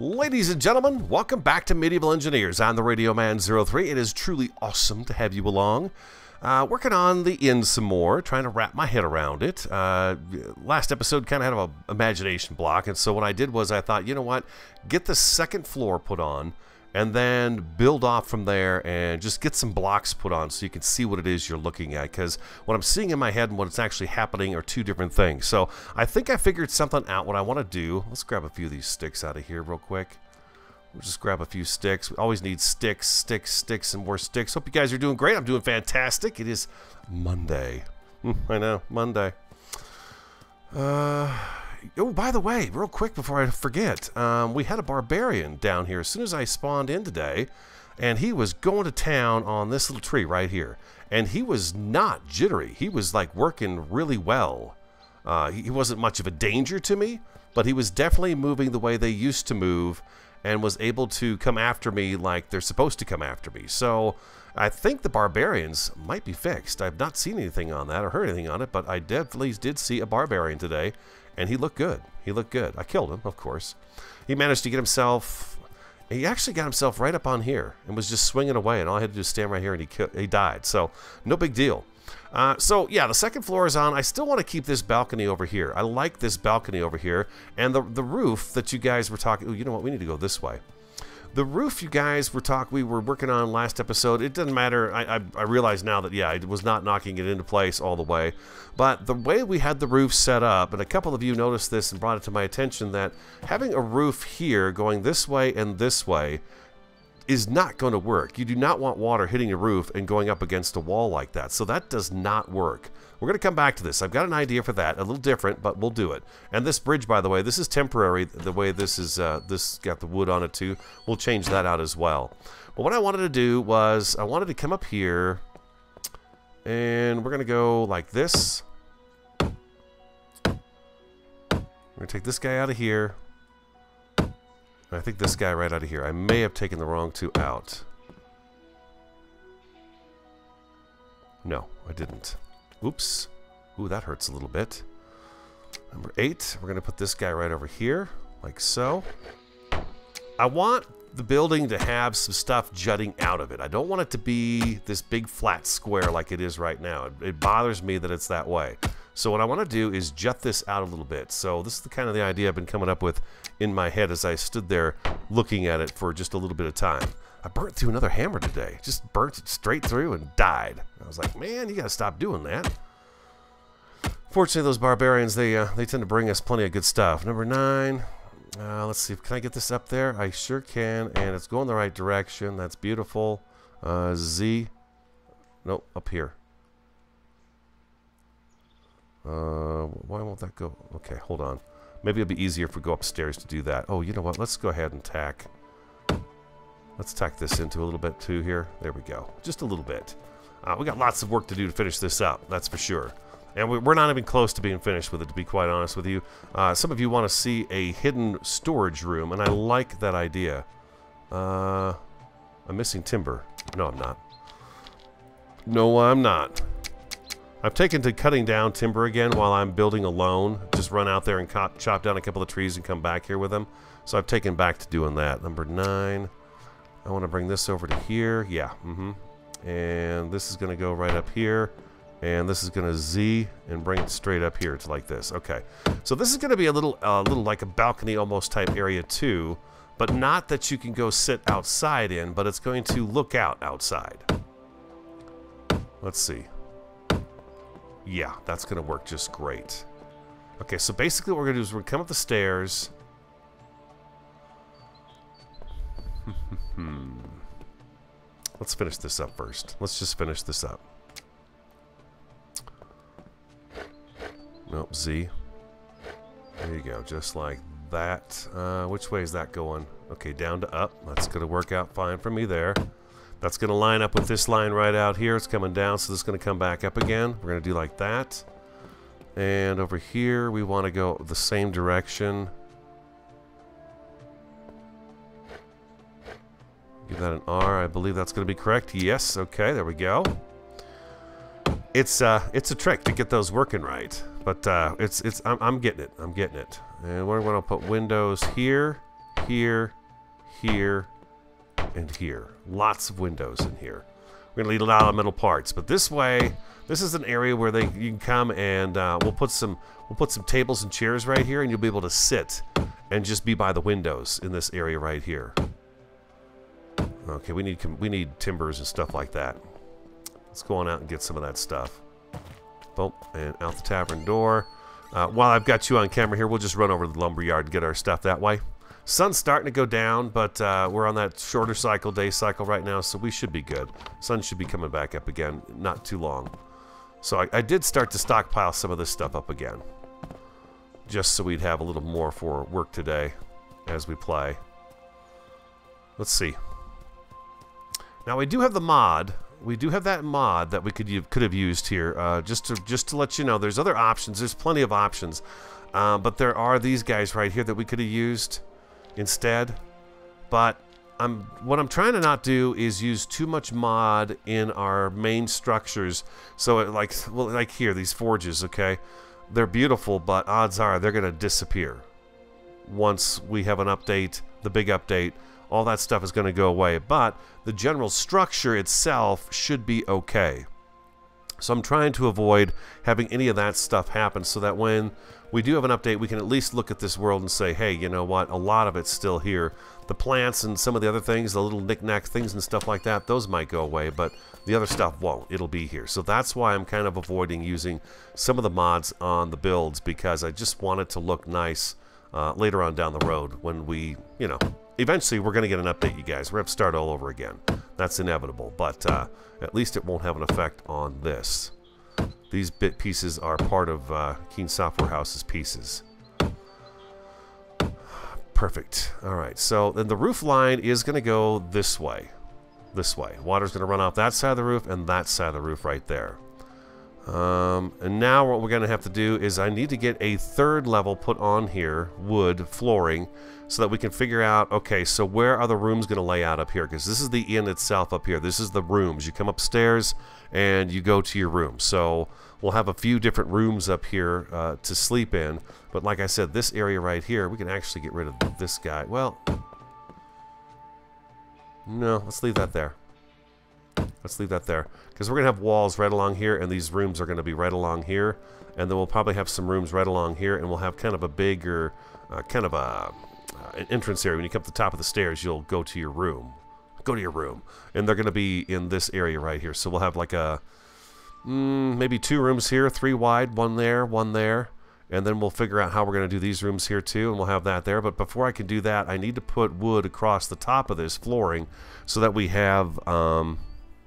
Ladies and gentlemen, welcome back to Medieval Engineers. I'm the Radio Man 03. It is truly awesome to have you along. Uh, working on the inn some more, trying to wrap my head around it. Uh, last episode kind of had an imagination block, and so what I did was I thought, you know what, get the second floor put on, and then build off from there and just get some blocks put on so you can see what it is you're looking at because what I'm seeing in my head and what's actually happening are two different things. So I think I figured something out what I want to do. Let's grab a few of these sticks out of here real quick. We'll just grab a few sticks. We always need sticks, sticks, sticks, and more sticks. Hope you guys are doing great. I'm doing fantastic. It is Monday. I know, Monday. Uh, oh, by the way, real quick before I forget, um, we had a barbarian down here as soon as I spawned in today, and he was going to town on this little tree right here. And he was not jittery. He was like working really well. Uh, he wasn't much of a danger to me, but he was definitely moving the way they used to move and was able to come after me like they're supposed to come after me. So I think the barbarians might be fixed. I've not seen anything on that or heard anything on it, but I definitely did see a barbarian today, and he looked good. He looked good. I killed him, of course. He managed to get himself. He actually got himself right up on here and was just swinging away, and all I had to do was stand right here, and he he died. So no big deal. Uh, so yeah, the second floor is on. I still want to keep this balcony over here. I like this balcony over here, and the the roof that you guys were talking. you know what? We need to go this way. The roof you guys were talking, we were working on last episode. It doesn't matter. I, I, I realize now that yeah, I was not knocking it into place all the way, but the way we had the roof set up, and a couple of you noticed this and brought it to my attention that having a roof here going this way and this way is not going to work. You do not want water hitting your roof and going up against a wall like that. So that does not work. We're going to come back to this. I've got an idea for that, a little different, but we'll do it. And this bridge, by the way, this is temporary. The way this is, uh, this got the wood on it too. We'll change that out as well. But what I wanted to do was I wanted to come up here, and we're going to go like this. We're going to take this guy out of here. I think this guy right out of here. I may have taken the wrong two out. No, I didn't. Oops. Ooh, that hurts a little bit. Number eight, we're going to put this guy right over here, like so. I want the building to have some stuff jutting out of it. I don't want it to be this big flat square like it is right now. It, it bothers me that it's that way. So what I want to do is jut this out a little bit. So this is the kind of the idea I've been coming up with in my head as I stood there looking at it for just a little bit of time. I burnt through another hammer today. Just burnt it straight through and died. I was like, man, you gotta stop doing that. Fortunately, those barbarians, they uh, they tend to bring us plenty of good stuff. Number nine. Uh, let's see. Can I get this up there? I sure can. And it's going the right direction. That's beautiful. Uh, Z. Nope, up here. Uh, why won't that go? Okay, hold on. Maybe it'll be easier if we go upstairs to do that. Oh, you know what? Let's go ahead and tack. Let's tack this into a little bit too here. There we go. Just a little bit. Uh, we got lots of work to do to finish this up. That's for sure. And we're not even close to being finished with it, to be quite honest with you. Uh, some of you want to see a hidden storage room, and I like that idea. Uh, I'm missing timber. No, I'm not. No, I'm not. I've taken to cutting down timber again while I'm building alone. Just run out there and chop down a couple of trees and come back here with them. So I've taken back to doing that. Number nine. I want to bring this over to here. Yeah. Mm-hmm. And this is going to go right up here. And this is going to Z and bring it straight up here to like this. Okay. So this is going to be a little, uh, little like a balcony almost type area too. But not that you can go sit outside in, but it's going to look out outside. Let's see. Yeah, that's going to work just great. Okay, so basically what we're going to do is we're going to come up the stairs. Let's finish this up first. Let's just finish this up. Nope, Z. There you go, just like that. Uh, which way is that going? Okay, down to up. That's going to work out fine for me there. That's going to line up with this line right out here. It's coming down, so this is going to come back up again. We're going to do like that. And over here, we want to go the same direction. Give that an R. I believe that's going to be correct. Yes. Okay, there we go. It's uh, it's a trick to get those working right, but uh, it's it's I'm, I'm getting it. I'm getting it. And we're going to put windows here, here, here, and here. Lots of windows in here. We're gonna leave a lot of metal parts, but this way, this is an area where they you can come and uh, we'll put some we'll put some tables and chairs right here, and you'll be able to sit and just be by the windows in this area right here. Okay, we need we need timbers and stuff like that. Let's go on out and get some of that stuff. Boom, and out the tavern door. Uh, while I've got you on camera here, we'll just run over to the lumberyard and get our stuff that way. Sun's starting to go down, but uh, we're on that shorter cycle, day cycle right now, so we should be good. Sun should be coming back up again, not too long. So I, I did start to stockpile some of this stuff up again. Just so we'd have a little more for work today as we play. Let's see. Now we do have the mod. We do have that mod that we could could have used here. Uh, just to just to let you know, there's other options. There's plenty of options, uh, but there are these guys right here that we could have used instead. But I'm what I'm trying to not do is use too much mod in our main structures. So it, like well like here these forges, okay, they're beautiful, but odds are they're gonna disappear once we have an update, the big update all that stuff is going to go away. But the general structure itself should be okay. So I'm trying to avoid having any of that stuff happen so that when we do have an update, we can at least look at this world and say, hey, you know what? A lot of it's still here. The plants and some of the other things, the little knickknack things and stuff like that, those might go away, but the other stuff won't. It'll be here. So that's why I'm kind of avoiding using some of the mods on the builds because I just want it to look nice uh, later on down the road when we, you know, eventually we're going to get an update, you guys. We're going to start all over again. That's inevitable, but uh, at least it won't have an effect on this. These bit pieces are part of uh, Keen Software House's pieces. Perfect. All right, so then the roof line is going to go this way. This way. Water's going to run off that side of the roof and that side of the roof right there. Um, and now what we're going to have to do is I need to get a third level put on here, wood flooring, so that we can figure out, okay, so where are the rooms going to lay out up here? Because this is the inn itself up here. This is the rooms. You come upstairs and you go to your room. So we'll have a few different rooms up here uh, to sleep in. But like I said, this area right here, we can actually get rid of this guy. Well, no, let's leave that there. Let's leave that there. Because we're going to have walls right along here, and these rooms are going to be right along here. And then we'll probably have some rooms right along here, and we'll have kind of a bigger, uh, kind of a, uh, an entrance area. When you come to the top of the stairs, you'll go to your room. Go to your room. And they're going to be in this area right here. So we'll have like a, mm, maybe two rooms here, three wide, one there, one there. And then we'll figure out how we're going to do these rooms here too, and we'll have that there. But before I can do that, I need to put wood across the top of this flooring so that we have... Um,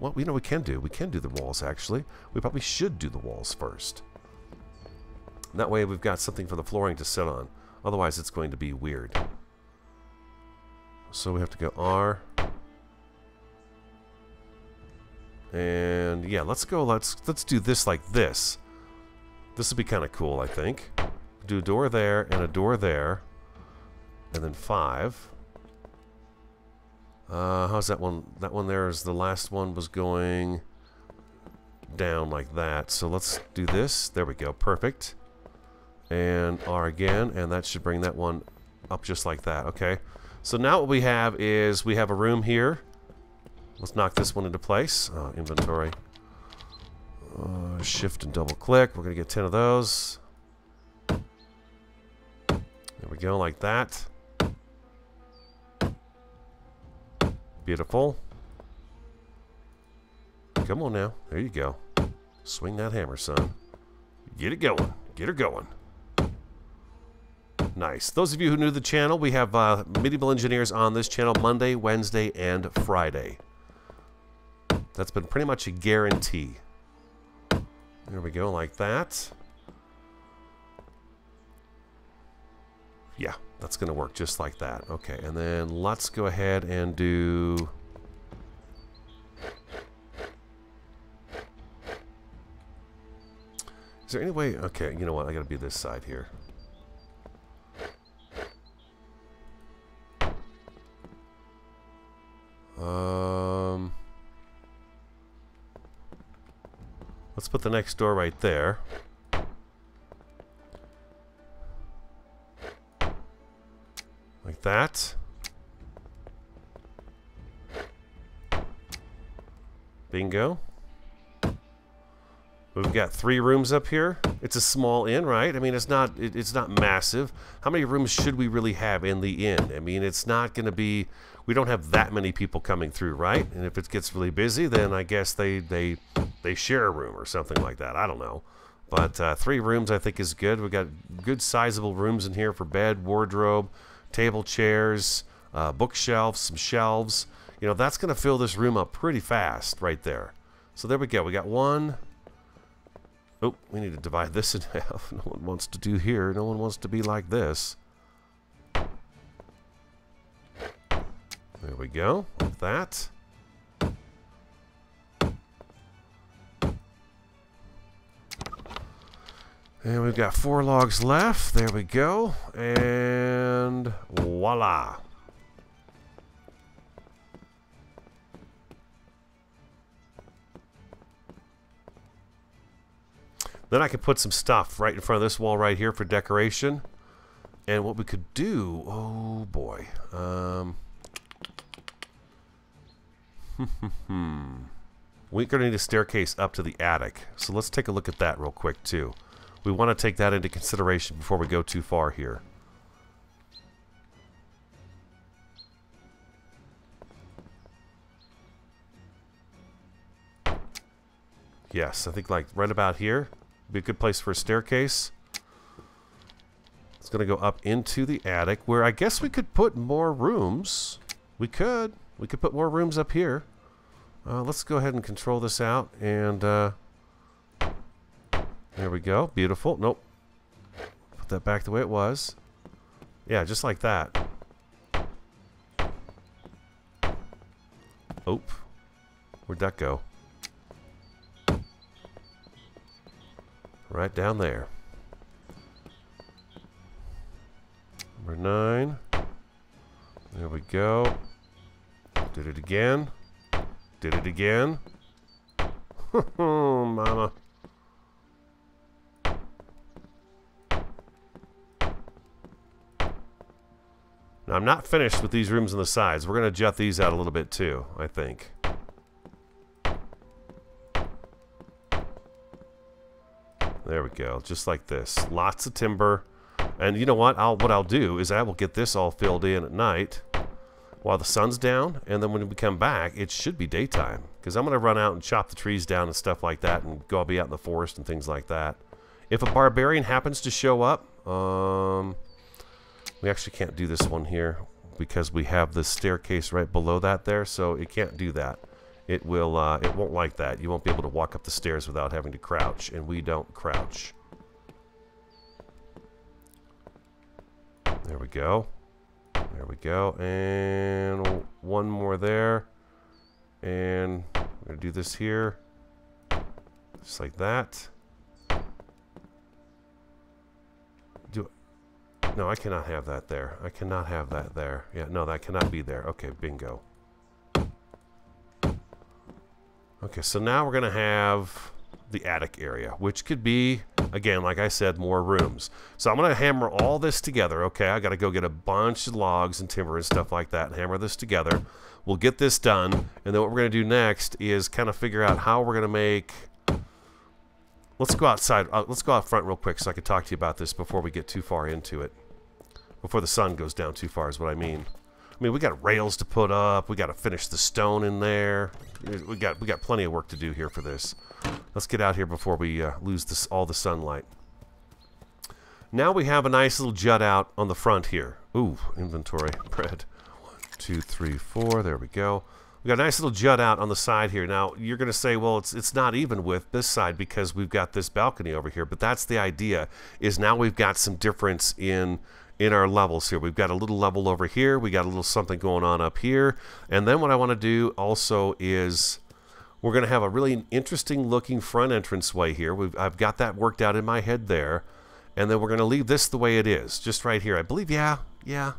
well, you know we can do. We can do the walls, actually. We probably should do the walls first. That way we've got something for the flooring to sit on. Otherwise, it's going to be weird. So we have to go R. And yeah, let's go. Let's let's do this like this. This would be kind of cool, I think. Do a door there and a door there. And then five. Uh, how's that one? That one there is the last one was going down like that. So let's do this. There we go. Perfect. And R again. And that should bring that one up just like that. Okay. So now what we have is we have a room here. Let's knock this one into place. Uh, inventory. Uh, shift and double click. We're going to get 10 of those. There we go, like that. Beautiful. Come on now. There you go. Swing that hammer, son. Get it going. Get her going. Nice. Those of you who knew the channel, we have uh, Medieval Engineers on this channel Monday, Wednesday, and Friday. That's been pretty much a guarantee. There we go, like that. Yeah, that's going to work just like that. Okay, and then let's go ahead and do... Is there any way... Okay, you know what? I got to be this side here. Um... Let's put the next door right there. with that. Bingo. We've got three rooms up here. It's a small inn, right? I mean, it's not it, it's not massive. How many rooms should we really have in the inn? I mean, it's not going to be. We don't have that many people coming through, right? And if it gets really busy, then I guess they they they share a room or something like that. I don't know, but uh, three rooms I think is good. We've got good sizable rooms in here for bed, wardrobe table chairs, uh, bookshelves, some shelves. You know, that's going to fill this room up pretty fast right there. So there we go. We got one, Oh, we need to divide this in half. No one wants to do here. No one wants to be like this. There we go. That. And we've got four logs left. There we go. And voila. Then I could put some stuff right in front of this wall right here for decoration. And what we could do, oh boy. Um, We're going to need a staircase up to the attic. So let's take a look at that real quick too. We want to take that into consideration before we go too far here. Yes, I think like right about here. Be a good place for a staircase. It's going to go up into the attic where I guess we could put more rooms. We could. We could put more rooms up here. Uh, let's go ahead and control this out. And uh, there we go. Beautiful. Nope. Put that back the way it was. Yeah, just like that. Oop. Where'd that go? Right down there. Number nine. There we go. Did it again. Did it again. Mama. Now, I'm not finished with these rooms on the sides. We're going to jut these out a little bit too, I think. There we go, just like this. Lots of timber. And you know what? I'll what I'll do is I will get this all filled in at night while the sun's down, and then when we come back, it should be daytime. Because I'm going to run out and chop the trees down and stuff like that and go be out in the forest and things like that. If a barbarian happens to show up, um, we actually can't do this one here because we have the staircase right below that there, so it can't do that it will uh, it won't like that. You won't be able to walk up the stairs without having to crouch, and we don't crouch. There we go. There we go. And one more there. And I'm going to do this here. Just like that. No, I cannot have that there. I cannot have that there. Yeah, no, that cannot be there. Okay, bingo. Okay, so now we're going to have the attic area, which could be, again, like I said, more rooms. So I'm going to hammer all this together, okay? I got to go get a bunch of logs and timber and stuff like that and hammer this together. We'll get this done, and then what we're going to do next is kind of figure out how we're going to make... Let's go outside. Uh, let's go out front real quick so I can talk to you about this before we get too far into it. Before the sun goes down too far is what I mean. I mean, we got rails to put up. We got to finish the stone in there. We got we got plenty of work to do here for this. Let's get out here before we uh, lose this all the sunlight. Now we have a nice little jut out on the front here. Ooh, inventory bread. One, two, three, four. There we go. We got a nice little jut out on the side here. Now you're going to say, well, it's it's not even with this side because we've got this balcony over here. But that's the idea. Is now we've got some difference in in our levels here. We've got a little level over here. We got a little something going on up here. And then what I want to do also is we're going to have a really interesting looking front entrance way here. We've, I've got that worked out in my head there. And then we're going to leave this the way it is, just right here. I believe, yeah, yeah.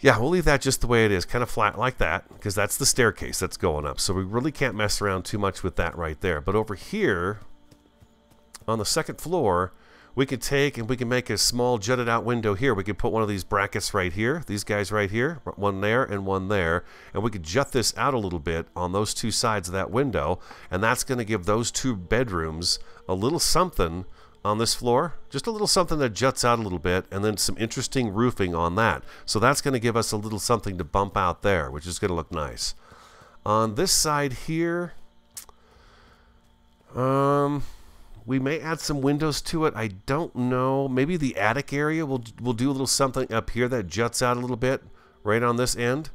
Yeah, we'll leave that just the way it is, kind of flat like that, because that's the staircase that's going up. So we really can't mess around too much with that right there. But over here, on the second floor, we could take and we can make a small jutted out window here. We could put one of these brackets right here, these guys right here, one there and one there, and we could jut this out a little bit on those two sides of that window, and that's going to give those two bedrooms a little something on this floor, just a little something that juts out a little bit, and then some interesting roofing on that. So that's going to give us a little something to bump out there, which is going to look nice. On this side here, um, we may add some windows to it. I don't know. Maybe the attic area will will do a little something up here that juts out a little bit right on this end.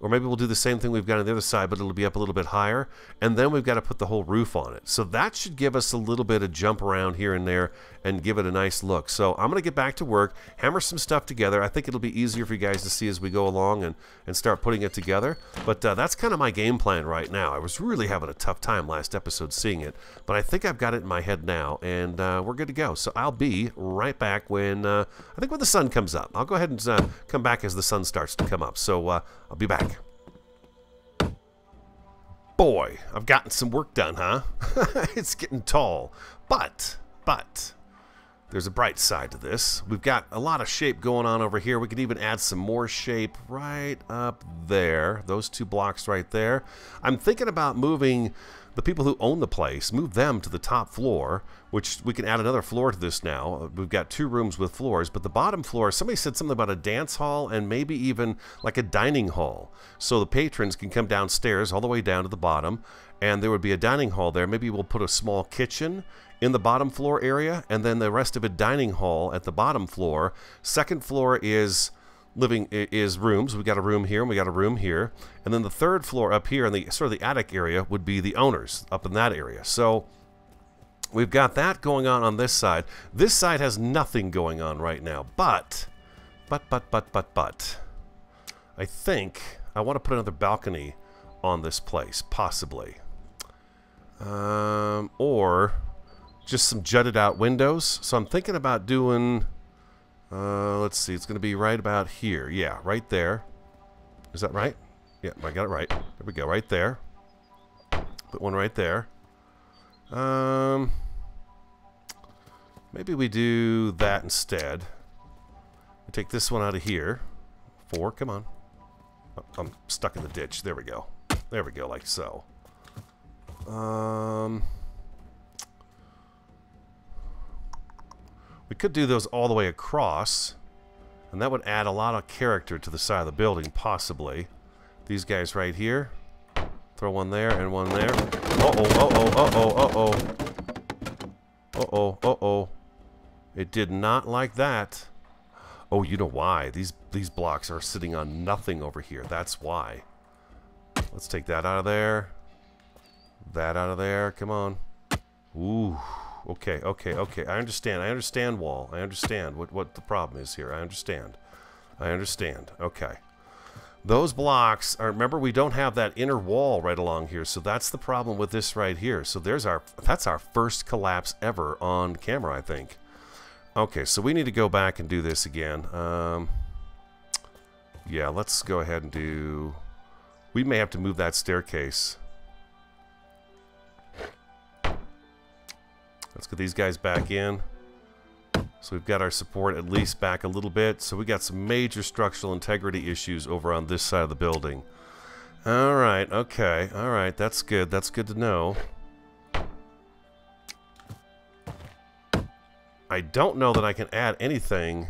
Or maybe we'll do the same thing we've got on the other side, but it'll be up a little bit higher. And then we've got to put the whole roof on it. So that should give us a little bit of jump around here and there and give it a nice look. So I'm going to get back to work, hammer some stuff together. I think it'll be easier for you guys to see as we go along and, and start putting it together. But uh, that's kind of my game plan right now. I was really having a tough time last episode seeing it, but I think I've got it in my head now, and uh, we're good to go. So I'll be right back when, uh, I think when the sun comes up. I'll go ahead and uh, come back as the sun starts to come up. So uh, I'll be back boy, I've gotten some work done, huh? it's getting tall. But, but, there's a bright side to this. We've got a lot of shape going on over here. We could even add some more shape right up there. Those two blocks right there. I'm thinking about moving the people who own the place, move them to the top floor, which we can add another floor to this now. We've got two rooms with floors, but the bottom floor, somebody said something about a dance hall and maybe even like a dining hall. So the patrons can come downstairs all the way down to the bottom, and there would be a dining hall there. Maybe we'll put a small kitchen in the bottom floor area, and then the rest of a dining hall at the bottom floor. Second floor is living is rooms. We got a room here and we got a room here. And then the third floor up here in the sort of the attic area would be the owners up in that area. So we've got that going on on this side. This side has nothing going on right now. But, but, but, but, but, but, I think I want to put another balcony on this place, possibly. Um, or just some jutted out windows. So I'm thinking about doing uh, let's see. It's going to be right about here. Yeah, right there. Is that right? Yeah, I got it right. There we go. Right there. Put one right there. Um, maybe we do that instead. Take this one out of here. Four. Come on. Oh, I'm stuck in the ditch. There we go. There we go, like so. Um... could do those all the way across, and that would add a lot of character to the side of the building, possibly. These guys right here. Throw one there and one there. Uh-oh, uh-oh, uh-oh, uh-oh. Uh-oh, uh-oh. It did not like that. Oh, you know why. These, these blocks are sitting on nothing over here. That's why. Let's take that out of there. That out of there. Come on. Ooh okay, okay, okay. I understand. I understand, Wall. I understand what, what the problem is here. I understand. I understand. Okay. Those blocks are, remember, we don't have that inner wall right along here, so that's the problem with this right here. So there's our, that's our first collapse ever on camera, I think. Okay, so we need to go back and do this again. Um, yeah, let's go ahead and do, we may have to move that staircase. Let's get these guys back in. So we've got our support at least back a little bit. So we got some major structural integrity issues over on this side of the building. All right, okay, all right, that's good. That's good to know. I don't know that I can add anything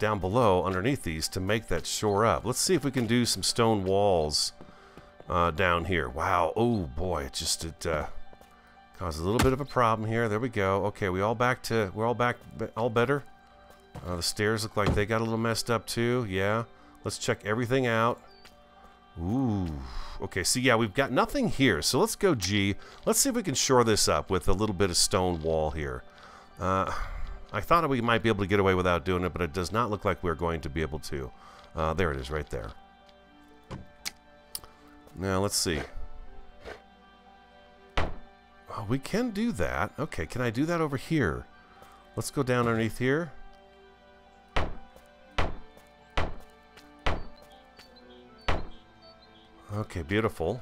down below underneath these to make that shore up. Let's see if we can do some stone walls uh, down here. Wow, oh boy, it just, it, uh, Causes a little bit of a problem here. There we go. Okay, we all back to, we're all back, all better. Uh, the stairs look like they got a little messed up too. Yeah. Let's check everything out. Ooh. Okay, so yeah, we've got nothing here. So let's go G. Let's see if we can shore this up with a little bit of stone wall here. Uh, I thought we might be able to get away without doing it, but it does not look like we're going to be able to. Uh, there it is right there. Now, let's see. Oh, we can do that. Okay, can I do that over here? Let's go down underneath here. Okay, beautiful.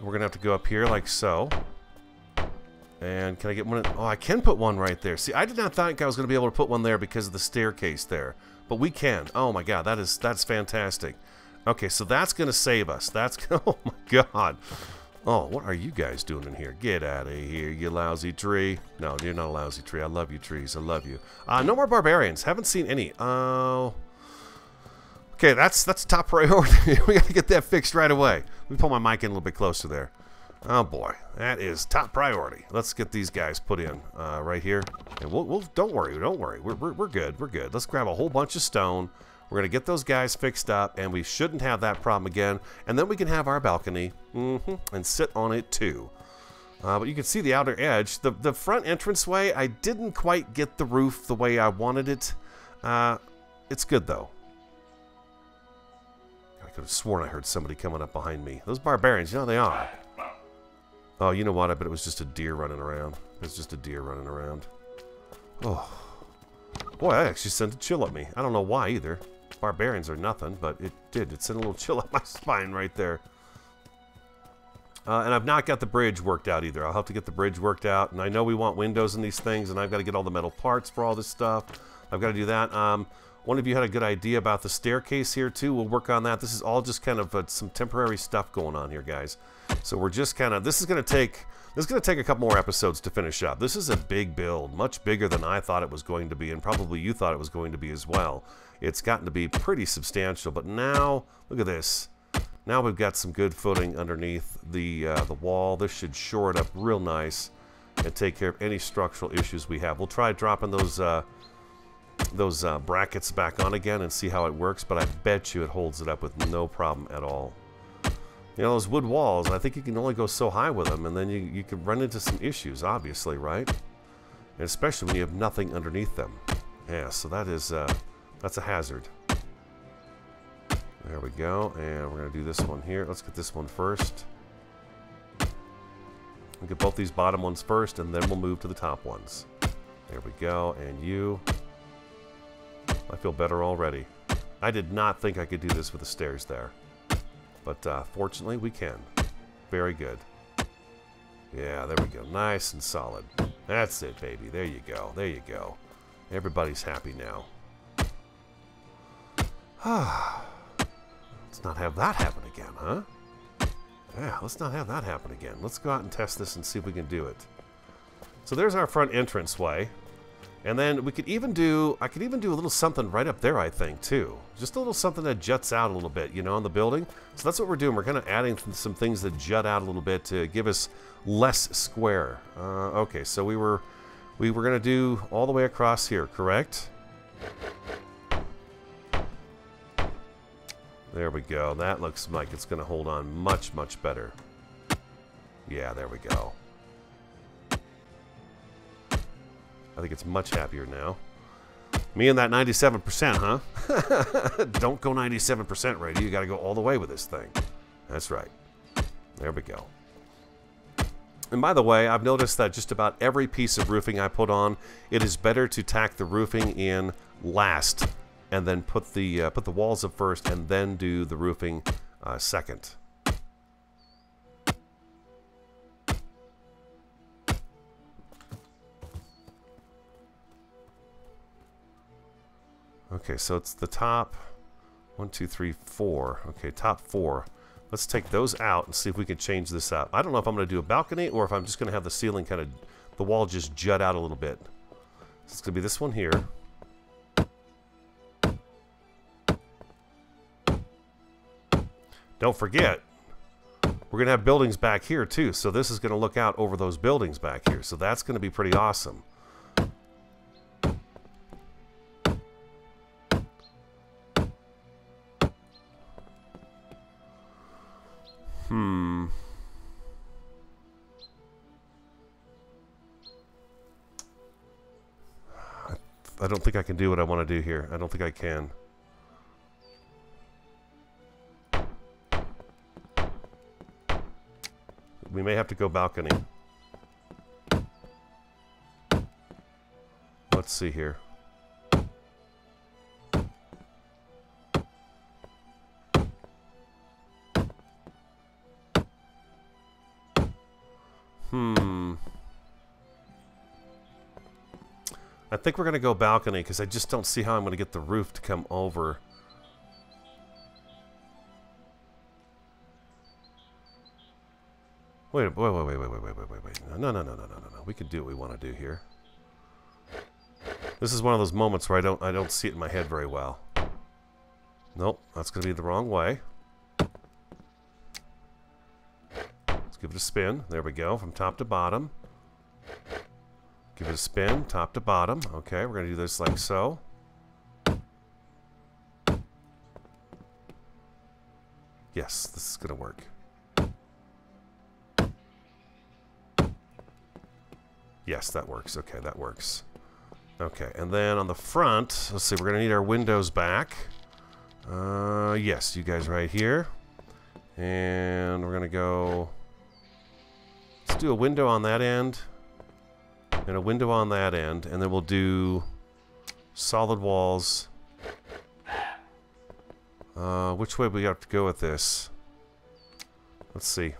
We're going to have to go up here like so. And can I get one? Oh, I can put one right there. See, I did not think I was going to be able to put one there because of the staircase there. But we can. Oh my god, that is that's fantastic. Okay, so that's going to save us. That's Oh my god. Oh, what are you guys doing in here? Get out of here, you lousy tree. No, you're not a lousy tree. I love you, trees. I love you. Uh, no more barbarians. Haven't seen any. Oh. Uh, okay, that's that's top priority. we got to get that fixed right away. Let me pull my mic in a little bit closer there. Oh boy, that is top priority. Let's get these guys put in uh, right here. And we'll, we'll, don't worry, don't worry. We're, we're, we're good, we're good. Let's grab a whole bunch of stone. We're going to get those guys fixed up, and we shouldn't have that problem again. And then we can have our balcony mm -hmm, and sit on it too. Uh, but you can see the outer edge. The, the front entranceway, I didn't quite get the roof the way I wanted it. Uh, it's good, though. I could have sworn I heard somebody coming up behind me. Those barbarians, you know they are. Oh, you know what? I bet it was just a deer running around. It's just a deer running around. Oh. Boy, that actually sent a chill at me. I don't know why either barbarians are nothing, but it did. It sent a little chill up my spine right there. Uh, and I've not got the bridge worked out either. I'll have to get the bridge worked out. And I know we want windows in these things, and I've got to get all the metal parts for all this stuff. I've got to do that. Um, one of you had a good idea about the staircase here, too. We'll work on that. This is all just kind of uh, some temporary stuff going on here, guys. So we're just kind of... This is going to take... This is going to take a couple more episodes to finish up. This is a big build, much bigger than I thought it was going to be, and probably you thought it was going to be as well it's gotten to be pretty substantial. But now, look at this. Now we've got some good footing underneath the uh, the wall. This should shore it up real nice and take care of any structural issues we have. We'll try dropping those uh, those uh, brackets back on again and see how it works. But I bet you it holds it up with no problem at all. You know, those wood walls, I think you can only go so high with them, and then you, you can run into some issues, obviously, right? And especially when you have nothing underneath them. Yeah, so that is... Uh, that's a hazard. There we go. And we're going to do this one here. Let's get this one first. We'll get both these bottom ones first, and then we'll move to the top ones. There we go. And you. I feel better already. I did not think I could do this with the stairs there. But uh, fortunately, we can. Very good. Yeah, there we go. Nice and solid. That's it, baby. There you go. There you go. Everybody's happy now. let's not have that happen again, huh? Yeah, let's not have that happen again. Let's go out and test this and see if we can do it. So there's our front entrance way. And then we could even do, I could even do a little something right up there, I think, too. Just a little something that juts out a little bit, you know, on the building. So that's what we're doing. We're kind of adding some things that jut out a little bit to give us less square. Uh, okay, so we were, we were going to do all the way across here, correct? There we go. That looks like it's going to hold on much, much better. Yeah, there we go. I think it's much happier now. Me and that 97%, huh? Don't go 97% ready. You got to go all the way with this thing. That's right. There we go. And by the way, I've noticed that just about every piece of roofing I put on, it is better to tack the roofing in last and then put the uh, put the walls up first and then do the roofing uh, second. Okay, so it's the top one, two, three, four. Okay, top four. Let's take those out and see if we can change this up. I don't know if I'm going to do a balcony or if I'm just going to have the ceiling kind of, the wall just jut out a little bit. So it's going to be this one here. Don't forget, we're going to have buildings back here too. So this is going to look out over those buildings back here. So that's going to be pretty awesome. Hmm. I don't think I can do what I want to do here. I don't think I can. we may have to go balcony. Let's see here. Hmm. I think we're going to go balcony because I just don't see how I'm going to get the roof to come over. Wait, wait, wait, wait, wait, wait, wait, wait, wait, wait. No, no, no, no, no, no, no. We can do what we want to do here. This is one of those moments where I don't, I don't see it in my head very well. Nope, that's going to be the wrong way. Let's give it a spin. There we go, from top to bottom. Give it a spin, top to bottom. Okay, we're going to do this like so. Yes, this is going to work. Yes, that works. Okay, that works. Okay, and then on the front, let's see, we're going to need our windows back. Uh, yes, you guys right here. And we're going to go... Let's do a window on that end. And a window on that end. And then we'll do solid walls. Uh, which way we have to go with this? Let's see.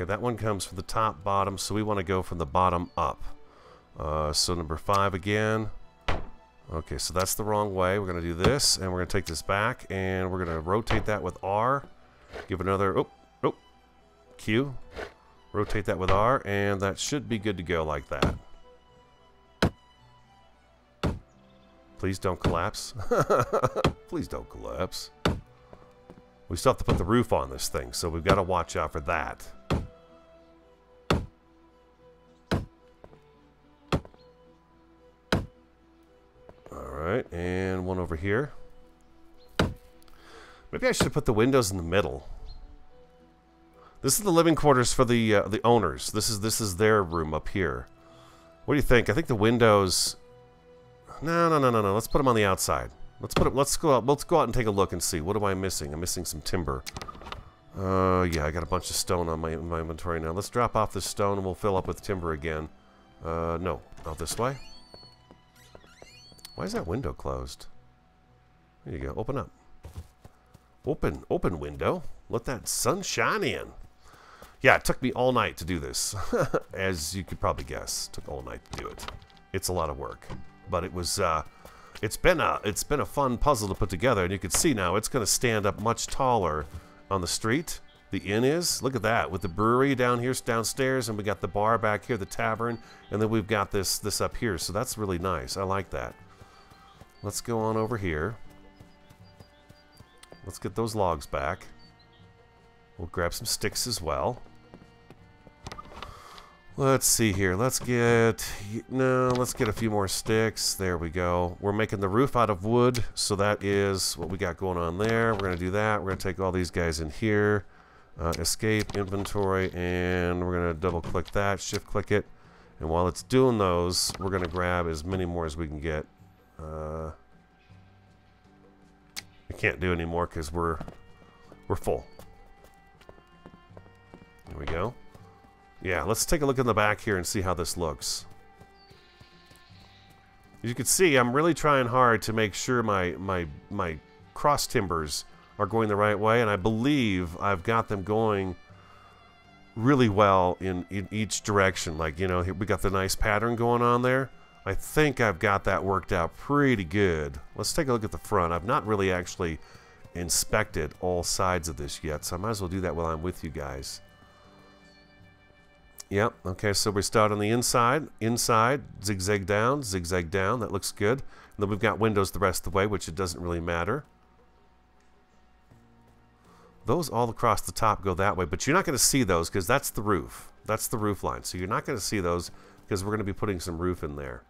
Okay, that one comes from the top, bottom, so we want to go from the bottom up. Uh, so number five again. Okay, so that's the wrong way. We're going to do this, and we're going to take this back, and we're going to rotate that with R. Give another, oh, oh, Q. Rotate that with R, and that should be good to go like that. Please don't collapse. Please don't collapse. We still have to put the roof on this thing, so we've got to watch out for that. And one over here. Maybe I should put the windows in the middle. This is the living quarters for the uh, the owners. This is this is their room up here. What do you think? I think the windows. No, no, no, no, no. Let's put them on the outside. Let's put it. Let's go out. Let's go out and take a look and see. What am I missing? I'm missing some timber. Uh, yeah, I got a bunch of stone on my my inventory now. Let's drop off this stone and we'll fill up with timber again. Uh, no, not this way. Why is that window closed? There you go. Open up. Open, open window. Let that sun shine in. Yeah, it took me all night to do this. As you could probably guess, took all night to do it. It's a lot of work, but it was. Uh, it's been a it's been a fun puzzle to put together, and you can see now it's going to stand up much taller on the street. The inn is. Look at that, with the brewery down here downstairs, and we got the bar back here, the tavern, and then we've got this this up here. So that's really nice. I like that. Let's go on over here. Let's get those logs back. We'll grab some sticks as well. Let's see here. Let's get... No, let's get a few more sticks. There we go. We're making the roof out of wood, so that is what we got going on there. We're going to do that. We're going to take all these guys in here. Uh, escape, inventory, and we're going to double-click that, shift-click it. And while it's doing those, we're going to grab as many more as we can get. Uh, we can't do anymore because we're we're full. There we go. Yeah, let's take a look in the back here and see how this looks. As you can see, I'm really trying hard to make sure my my my cross timbers are going the right way, and I believe I've got them going really well in, in each direction. Like, you know, we got the nice pattern going on there. I think I've got that worked out pretty good. Let's take a look at the front. I've not really actually inspected all sides of this yet, so I might as well do that while I'm with you guys. Yep, okay, so we start on the inside, inside, zigzag down, zigzag down, that looks good. And then we've got windows the rest of the way, which it doesn't really matter. Those all across the top go that way, but you're not going to see those because that's the roof. That's the roof line, so you're not going to see those because we're going to be putting some roof in there.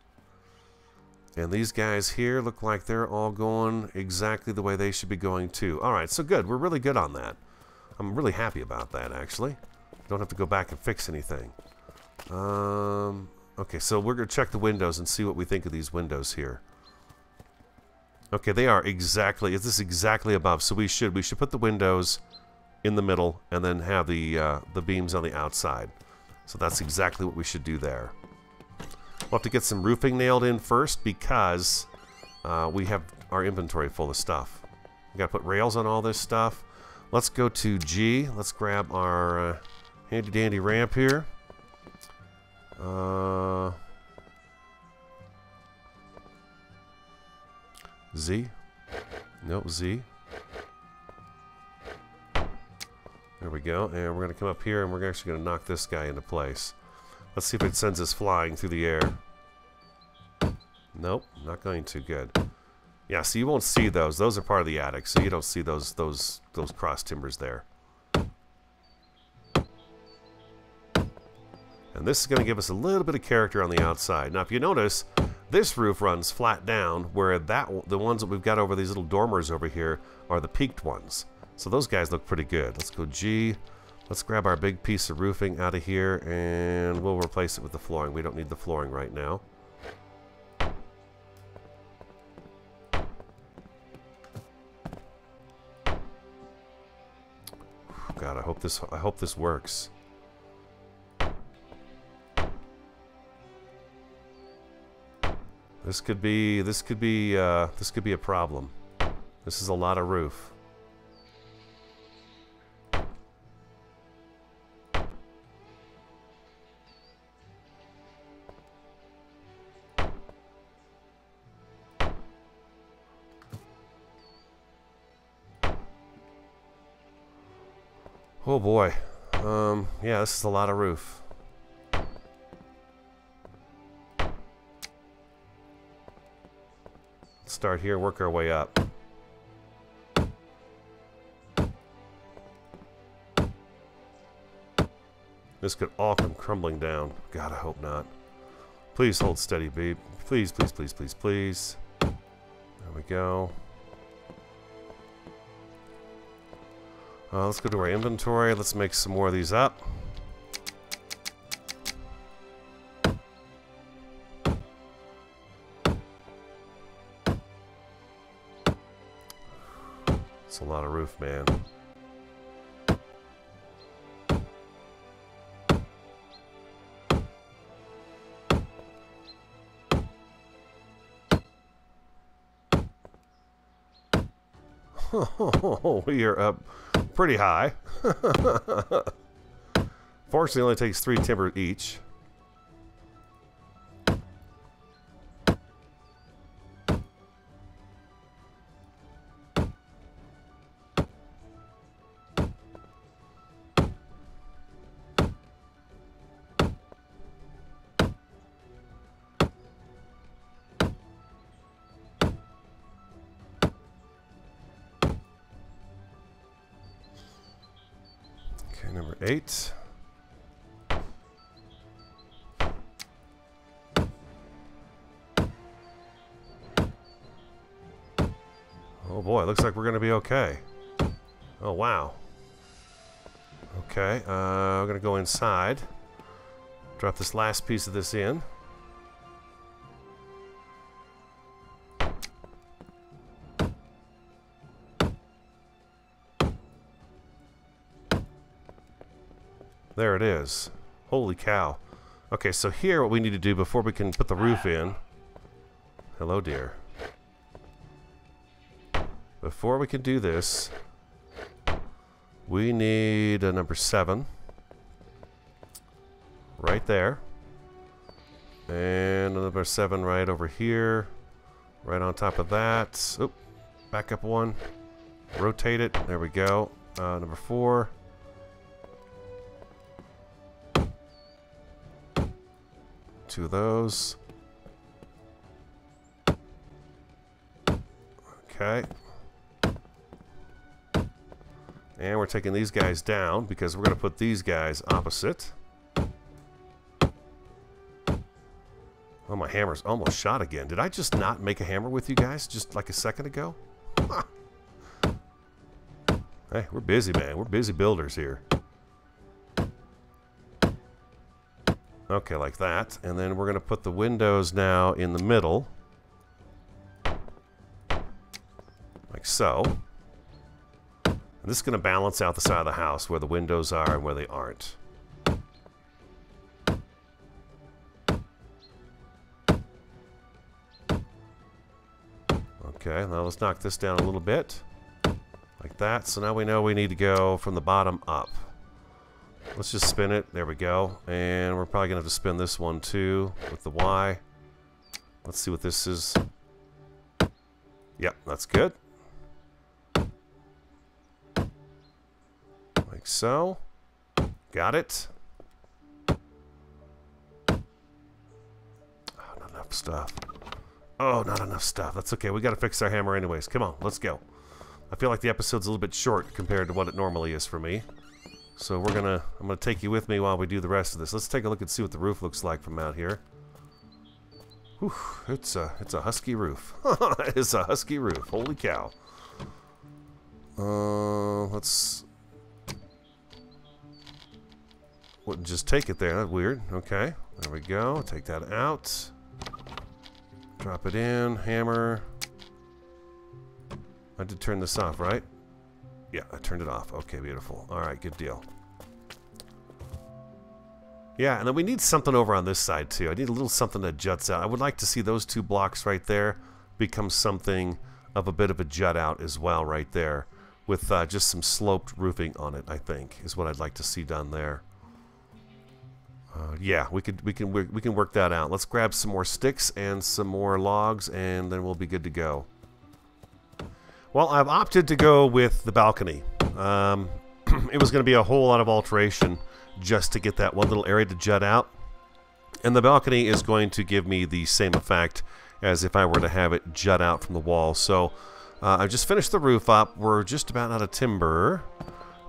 And these guys here look like they're all going exactly the way they should be going too. Alright, so good. We're really good on that. I'm really happy about that, actually. Don't have to go back and fix anything. Um, okay, so we're going to check the windows and see what we think of these windows here. Okay, they are exactly, is this exactly above? So we should, we should put the windows in the middle and then have the, uh, the beams on the outside. So that's exactly what we should do there. We'll have to get some roofing nailed in first because uh, we have our inventory full of stuff. We got to put rails on all this stuff. Let's go to G. Let's grab our uh, handy dandy ramp here. Uh, Z? No, Z. There we go. And we're going to come up here and we're actually going to knock this guy into place. Let's see if it sends us flying through the air. Nope, not going too good. Yeah, so you won't see those. Those are part of the attic, so you don't see those those those cross timbers there. And this is going to give us a little bit of character on the outside. Now, if you notice, this roof runs flat down, where that the ones that we've got over these little dormers over here are the peaked ones. So those guys look pretty good. Let's go G. Let's grab our big piece of roofing out of here, and we'll replace it with the flooring. We don't need the flooring right now. God, I hope this I hope this works. This could be this could be uh, this could be a problem. This is a lot of roof. Boy. Um, yeah, this is a lot of roof. Start here, work our way up. This could all come crumbling down. God, I hope not. Please hold steady, babe. Please, please, please, please, please. There we go. Uh, let's go to our inventory. Let's make some more of these up. It's a lot of roof, man. we are up pretty high. Fortunately, it only takes three timber each. Eight. Oh boy, looks like we're going to be okay. Oh wow. Okay, uh, we're going to go inside. Drop this last piece of this in. Cow. Okay, so here what we need to do before we can put the roof in... Hello, dear. Before we can do this, we need a number 7. Right there. And a number 7 right over here. Right on top of that. Oop. Back up one. Rotate it. There we go. Uh, number 4. Two of those. Okay. And we're taking these guys down because we're going to put these guys opposite. Oh, my hammer's almost shot again. Did I just not make a hammer with you guys just like a second ago? hey, we're busy, man. We're busy builders here. Okay, like that. And then we're going to put the windows now in the middle. Like so. And this is going to balance out the side of the house where the windows are and where they aren't. Okay, now let's knock this down a little bit. Like that. So now we know we need to go from the bottom up. Let's just spin it. There we go. And we're probably going to have to spin this one too with the Y. Let's see what this is. Yep, that's good. Like so. Got it. Oh, not enough stuff. Oh, not enough stuff. That's okay. We got to fix our hammer anyways. Come on, let's go. I feel like the episode's a little bit short compared to what it normally is for me. So we're gonna, I'm gonna take you with me while we do the rest of this. Let's take a look and see what the roof looks like from out here. Whew, it's a, it's a husky roof. it's a husky roof. Holy cow. Uh, let's wouldn't just take it there. That's weird. Okay, there we go. Take that out. Drop it in. Hammer. I did turn this off, right? Yeah, I turned it off. Okay, beautiful. All right, good deal. Yeah, and then we need something over on this side, too. I need a little something that juts out. I would like to see those two blocks right there become something of a bit of a jut out as well right there with uh, just some sloped roofing on it, I think, is what I'd like to see done there. Uh, yeah, we could we can we can work that out. Let's grab some more sticks and some more logs, and then we'll be good to go. Well, I've opted to go with the balcony. Um, it was going to be a whole lot of alteration just to get that one little area to jut out, and the balcony is going to give me the same effect as if I were to have it jut out from the wall. So uh, I've just finished the roof up. We're just about out of timber.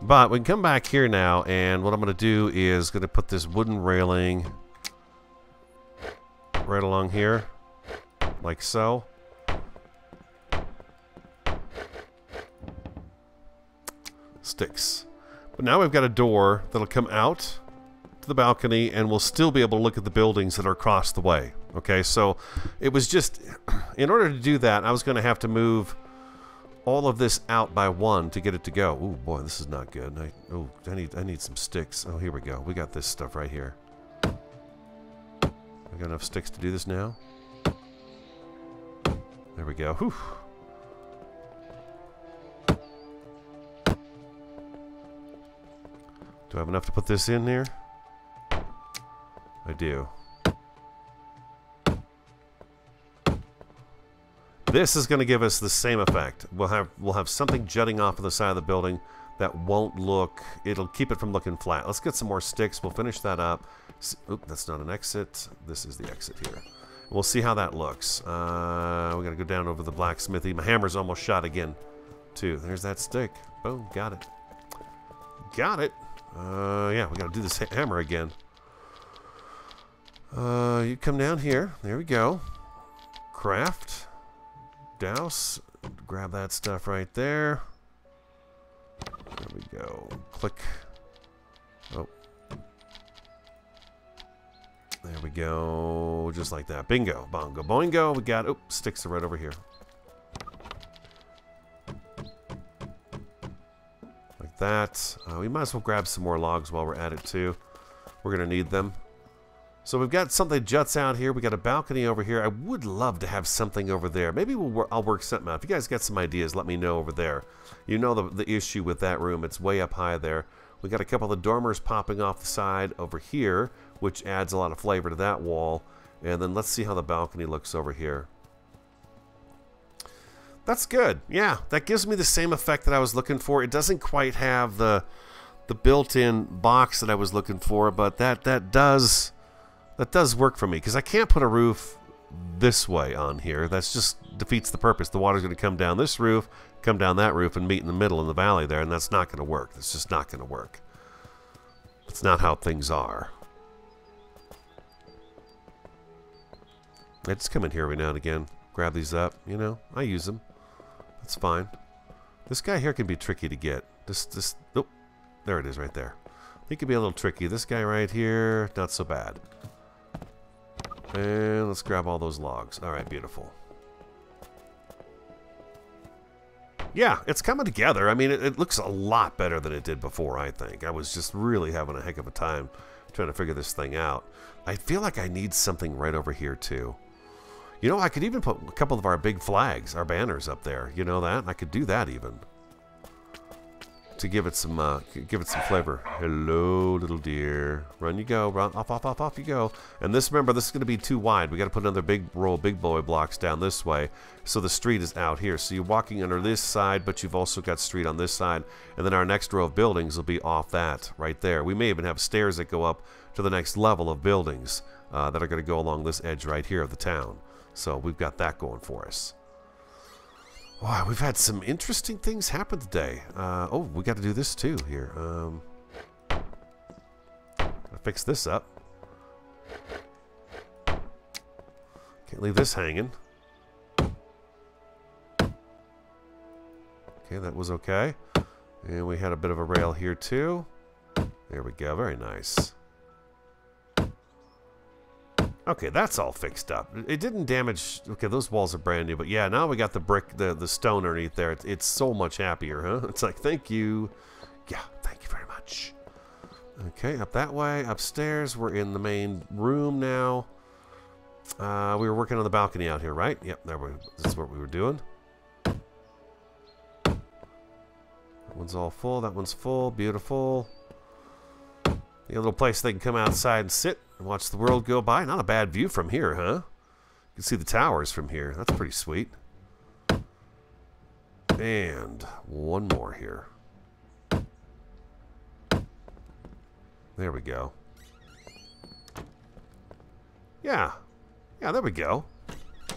But we can come back here now, and what I'm going to do is going to put this wooden railing right along here, like so. Sticks. But now we've got a door that'll come out to the balcony, and we'll still be able to look at the buildings that are across the way. Okay, so it was just, in order to do that, I was going to have to move all of this out by one to get it to go. Oh boy, this is not good. I, oh, I need I need some sticks. Oh, here we go. We got this stuff right here. I got enough sticks to do this now. There we go. Whew. Do I have enough to put this in here? I do. This is going to give us the same effect. We'll have we'll have something jutting off of the side of the building that won't look. It'll keep it from looking flat. Let's get some more sticks. We'll finish that up. Oop, that's not an exit. This is the exit here. We'll see how that looks. Uh, we're gonna go down over the blacksmithy. My hammer's almost shot again, too. There's that stick. Boom, got it. Got it. Uh, yeah, we gotta do this hammer again. Uh, you come down here. There we go. Craft douse. Grab that stuff right there. There we go. Click. Oh. There we go. Just like that. Bingo. Bongo. Boingo. We got... Oh, sticks are right over here. That. Uh, we might as well grab some more logs while we're at it, too. We're going to need them. So we've got something juts out here. We got a balcony over here. I would love to have something over there. Maybe we'll I'll work something out. If you guys got some ideas, let me know over there. You know the, the issue with that room. It's way up high there. We got a couple of dormers popping off the side over here, which adds a lot of flavor to that wall. And then let's see how the balcony looks over here. That's good. Yeah, that gives me the same effect that I was looking for. It doesn't quite have the the built-in box that I was looking for, but that that does that does work for me because I can't put a roof this way on here. That's just defeats the purpose. The water's going to come down this roof, come down that roof, and meet in the middle in the valley there, and that's not going to work. That's just not going to work. It's not how things are. I just come in here every now and again, grab these up, you know. I use them. That's fine. This guy here can be tricky to get. This, this, oh, there it is right there. He could be a little tricky. This guy right here, not so bad. And let's grab all those logs. Alright, beautiful. Yeah, it's coming together. I mean, it, it, looks a lot better than it did before, I think. I was just really having a heck of a time trying to figure this thing out. I feel like I need something right over here, too. You know, I could even put a couple of our big flags, our banners up there. You know that? I could do that even. to give it some uh, give it some flavor. Hello, little deer. Run you go. Run off, off, off, off you go. And this, remember, this is going to be too wide. We got to put another big of big boy blocks down this way, so the street is out here. So you're walking under this side, but you've also got street on this side, and then our next row of buildings will be off that right there. We may even have stairs that go up to the next level of buildings uh, that are going to go along this edge right here of the town. So we've got that going for us. Wow, we've had some interesting things happen today. Uh, oh, we got to do this too here. Um, fix this up. Can't leave this hanging. Okay, that was okay. And we had a bit of a rail here too. There we go. Very nice. Okay, that's all fixed up. It didn't damage... Okay, those walls are brand new, but yeah, now we got the brick, the, the stone underneath there. It's, it's so much happier, huh? It's like, thank you. Yeah, thank you very much. Okay, up that way. Upstairs, we're in the main room now. Uh, we were working on the balcony out here, right? Yep, there we. This is what we were doing. That one's all full. That one's full. Beautiful. A little place they can come outside and sit and watch the world go by. Not a bad view from here, huh? You can see the towers from here. That's pretty sweet. And one more here. There we go. Yeah. Yeah, there we go.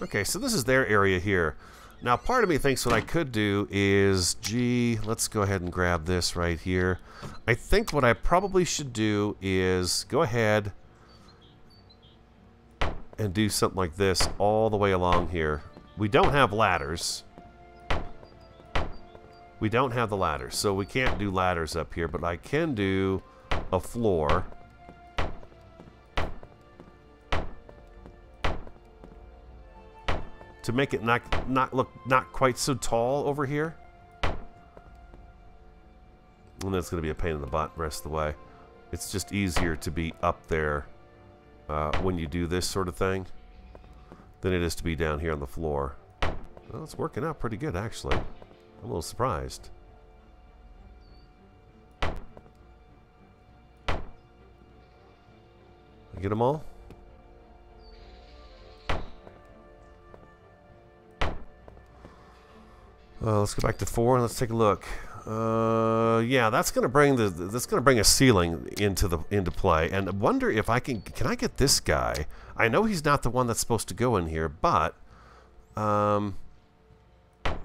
Okay, so this is their area here. Now, part of me thinks what I could do is, gee, let's go ahead and grab this right here. I think what I probably should do is go ahead and do something like this all the way along here. We don't have ladders. We don't have the ladders, so we can't do ladders up here, but I can do a floor. To make it not, not look not quite so tall over here. And that's going to be a pain in the butt rest of the way. It's just easier to be up there uh, when you do this sort of thing than it is to be down here on the floor. Well, it's working out pretty good, actually. I'm a little surprised. Get them all? Uh, let's go back to four and let's take a look. Uh, yeah, that's gonna bring the that's gonna bring a ceiling into the into play, and I wonder if I can can I get this guy? I know he's not the one that's supposed to go in here, but um,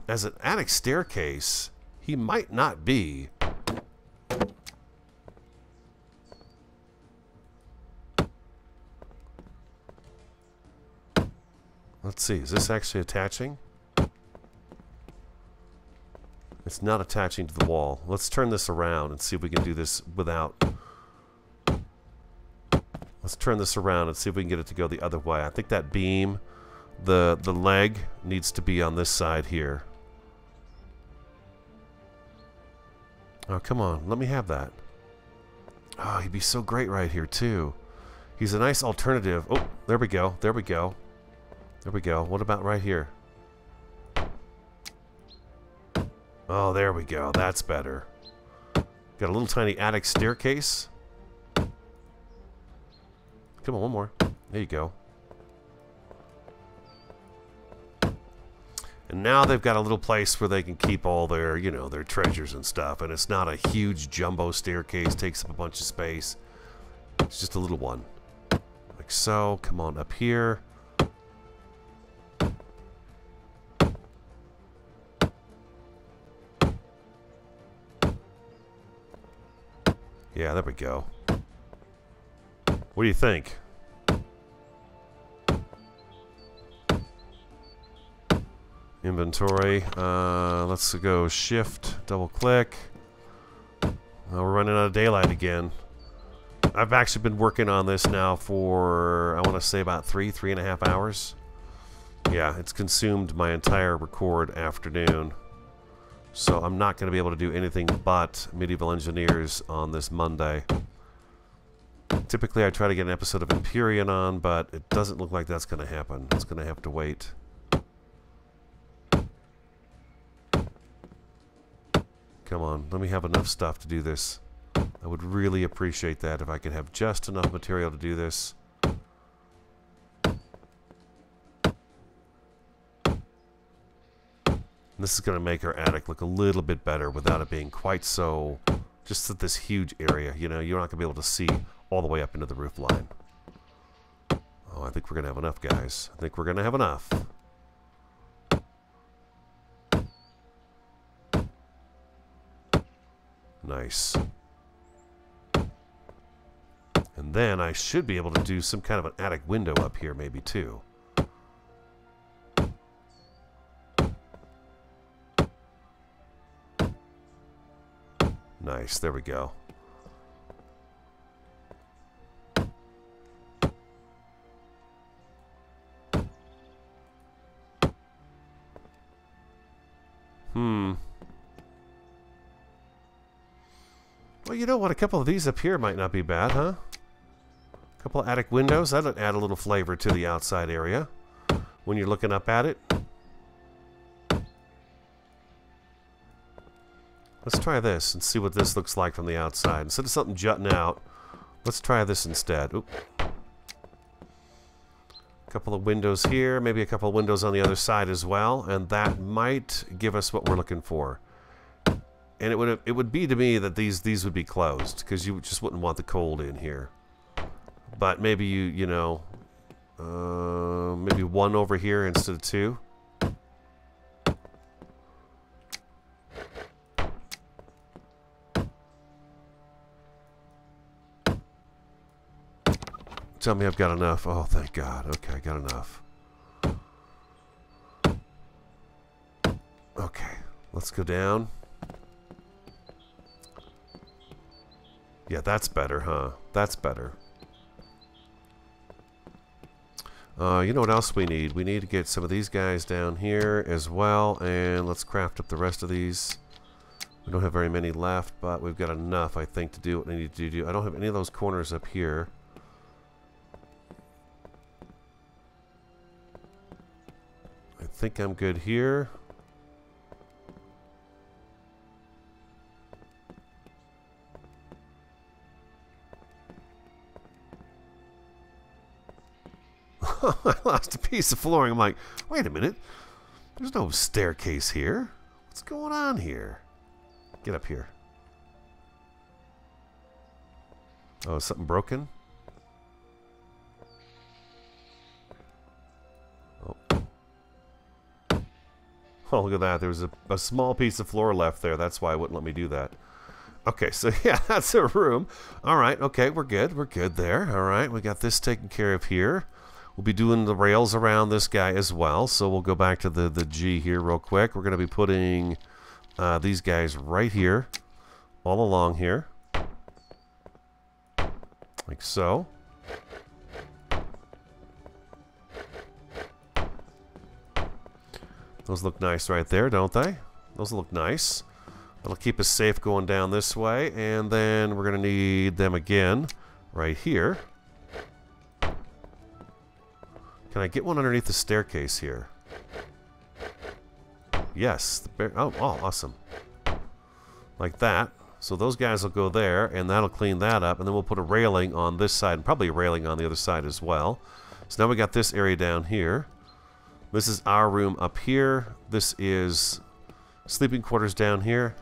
as an attic staircase, he might not be. Let's see, is this actually attaching? It's not attaching to the wall. Let's turn this around and see if we can do this without... Let's turn this around and see if we can get it to go the other way. I think that beam, the, the leg, needs to be on this side here. Oh, come on. Let me have that. Oh, he'd be so great right here, too. He's a nice alternative. Oh, there we go. There we go. There we go. What about right here? Oh, there we go. That's better. Got a little tiny attic staircase. Come on, one more. There you go. And now they've got a little place where they can keep all their, you know, their treasures and stuff. And it's not a huge jumbo staircase, takes up a bunch of space. It's just a little one. Like so. Come on up here. Yeah, there we go. What do you think? Inventory. Uh, let's go shift, double click. We're running out of daylight again. I've actually been working on this now for, I want to say about three, three and a half hours. Yeah, it's consumed my entire record afternoon. So I'm not going to be able to do anything but Medieval Engineers on this Monday. Typically I try to get an episode of Empyrion on, but it doesn't look like that's going to happen. It's going to have to wait. Come on, let me have enough stuff to do this. I would really appreciate that if I could have just enough material to do this. This is going to make our attic look a little bit better without it being quite so... Just this huge area, you know, you're not going to be able to see all the way up into the roof line. Oh, I think we're going to have enough, guys. I think we're going to have enough. Nice. And then I should be able to do some kind of an attic window up here maybe too. Nice, there we go. Hmm. Well, you know what? A couple of these up here might not be bad, huh? A couple of attic windows. That'll add a little flavor to the outside area when you're looking up at it. Let's try this and see what this looks like from the outside. Instead of something jutting out, let's try this instead. Oop. A couple of windows here, maybe a couple of windows on the other side as well, and that might give us what we're looking for. And it would it would be to me that these these would be closed because you just wouldn't want the cold in here. But maybe you you know, uh, maybe one over here instead of two. Tell me I've got enough. Oh, thank God. Okay, I got enough. Okay, let's go down. Yeah, that's better, huh? That's better. Uh, you know what else we need? We need to get some of these guys down here as well, and let's craft up the rest of these. We don't have very many left, but we've got enough, I think, to do what I need to do. I don't have any of those corners up here. Think I'm good here. I lost a piece of flooring. I'm like, wait a minute. There's no staircase here. What's going on here? Get up here. Oh, something broken? Oh, look at that. There was a, a small piece of floor left there. That's why it wouldn't let me do that. Okay, so yeah, that's a room. All right, okay, we're good. We're good there. All right, we got this taken care of here. We'll be doing the rails around this guy as well. So we'll go back to the, the G here real quick. We're going to be putting uh, these guys right here, all along here. Like so. Those look nice right there, don't they? Those look nice. That'll keep us safe going down this way. And then we're going to need them again right here. Can I get one underneath the staircase here? Yes. Oh, oh, awesome. Like that. So those guys will go there, and that'll clean that up. And then we'll put a railing on this side, and probably a railing on the other side as well. So now we got this area down here. This is our room up here. This is sleeping quarters down here.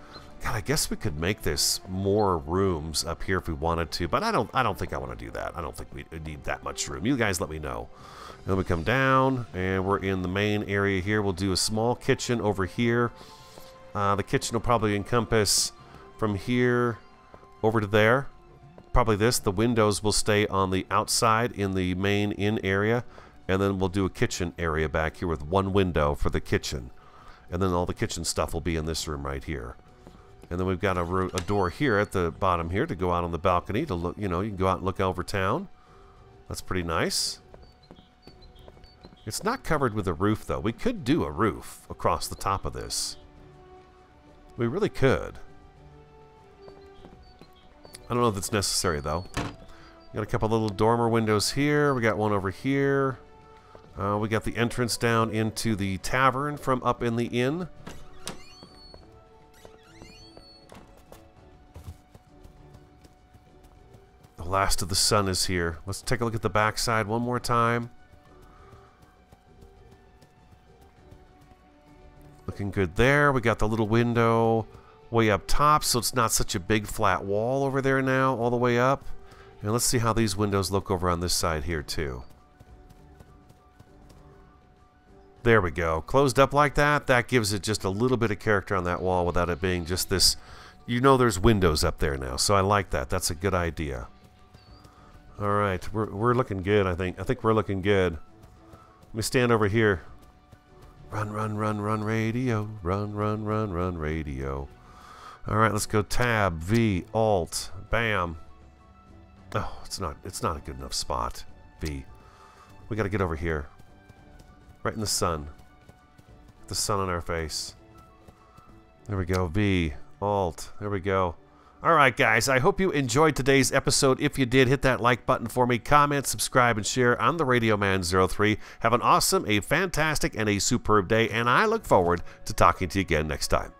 God, I guess we could make this more rooms up here if we wanted to, but I don't I don't think I want to do that. I don't think we need that much room. You guys let me know. And then we come down, and we're in the main area here. We'll do a small kitchen over here. Uh, the kitchen will probably encompass from here over to there. Probably this. The windows will stay on the outside in the main in area and then we'll do a kitchen area back here with one window for the kitchen. And then all the kitchen stuff will be in this room right here. And then we've got a, a, door here at the bottom here to go out on the balcony to look you know you can go out and look over town. That's pretty nice. It's not covered with a roof though. We could do a roof across the top of this. We really could. I don't know if it's necessary though. We got a couple little dormer windows here. We got one over here uh, we got the entrance down into the tavern from up in the inn. The last of the sun is here. Let's take a look at the backside one more time. Looking good there. We got the little window way up top, so it's not such a big flat wall over there now, all the way up. And let's see how these windows look over on this side here, too. There we go. Closed up like that, that gives it just a little bit of character on that wall without it being just this... You know there's windows up there now, so I like that. That's a good idea. All right, we're, we're looking good, I think. I think we're looking good. Let me stand over here. Run, run, run, run, radio. Run, run, run, run, radio. All right, let's go tab, V, Alt, bam. Oh, it's not, it's not a good enough spot. V. We got to get over here. Right in the sun. The sun on our face. There we go. V. Alt. There we go. Alright, guys. I hope you enjoyed today's episode. If you did, hit that like button for me. Comment, subscribe, and share on the Radio Man 03. Have an awesome, a fantastic, and a superb day, and I look forward to talking to you again next time.